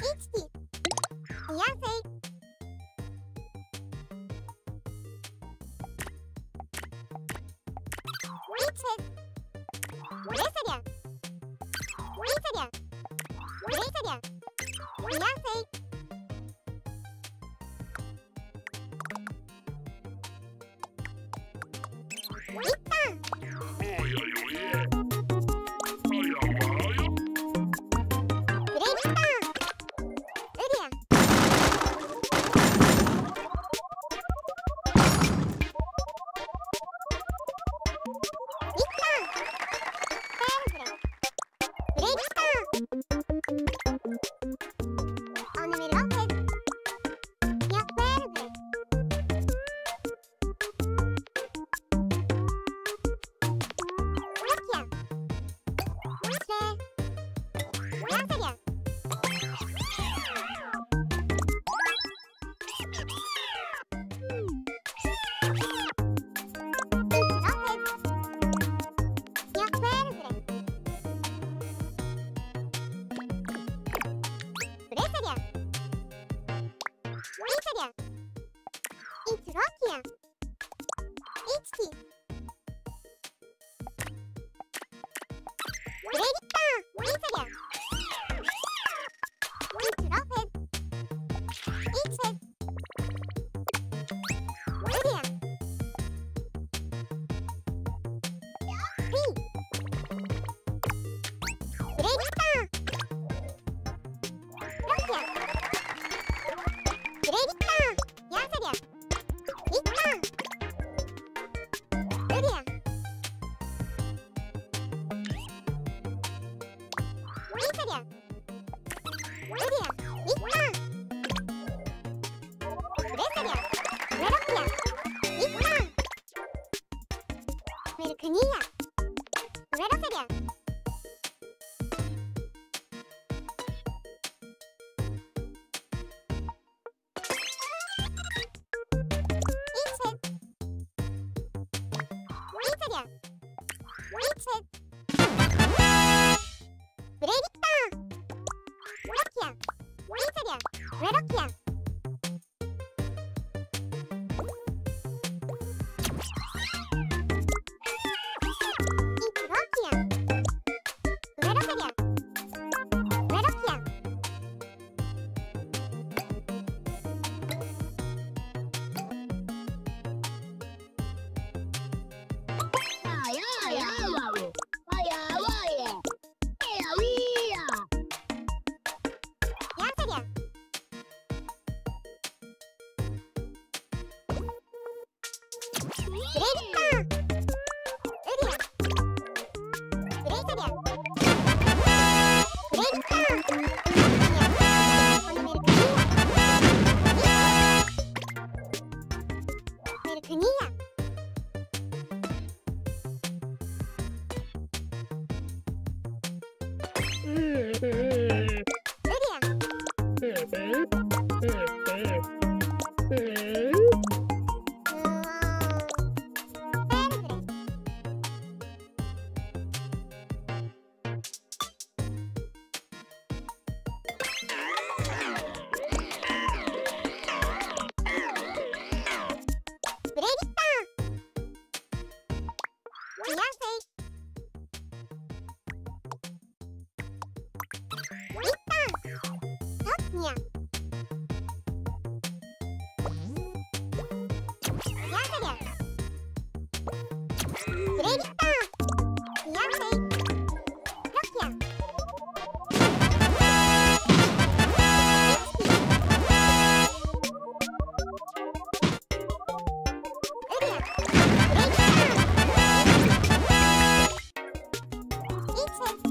Ichki. Yasei. Ichik. Yesaria. Yesaria. Yesaria. Yasei. Itta. Ready? Uria! Itta! Bresaria! Merokia! Itta! フロキアン。Great It's